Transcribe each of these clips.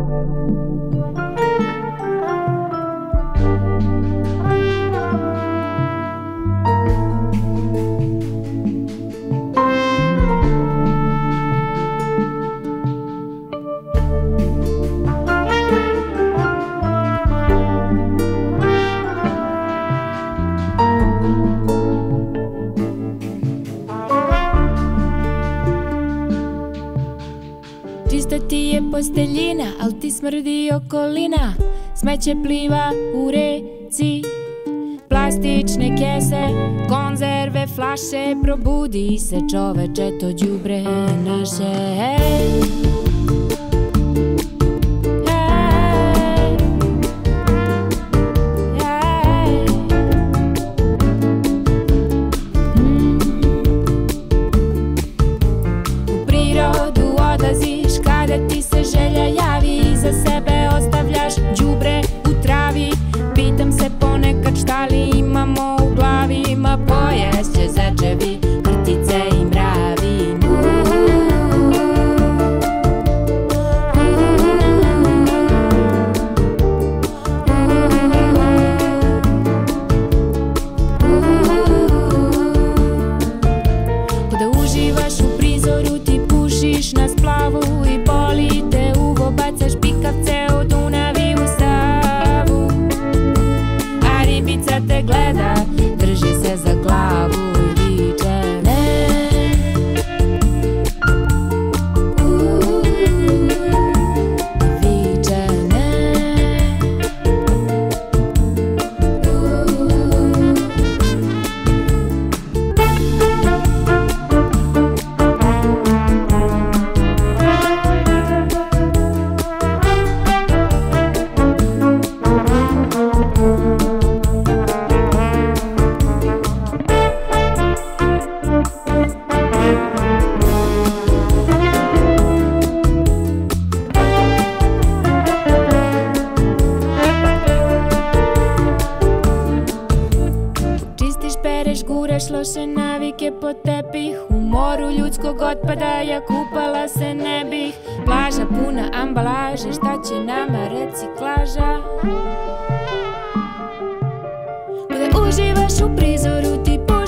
Thank you. posteljina, al ti smrdi okolina. Smeće pliva u reci Plastične kese, konzerve, flaše Probudi se čoveče, to djubre naše. amor. guraš se navike po tepih U moru ljudskog otpada ja kupala se ne bih Plaža puna ambalaže Šta će nama reciklaža? Kada uživaš u prizoru ti po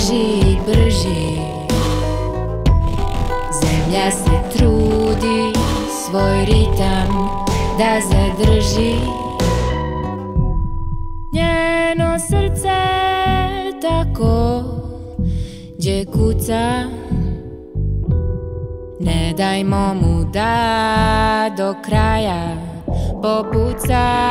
brži, brži. Zemlja se trudi svoj ritam da zadrži. Njeno srce tako gdje kuca. Ne dajmo mu da do kraja popuca.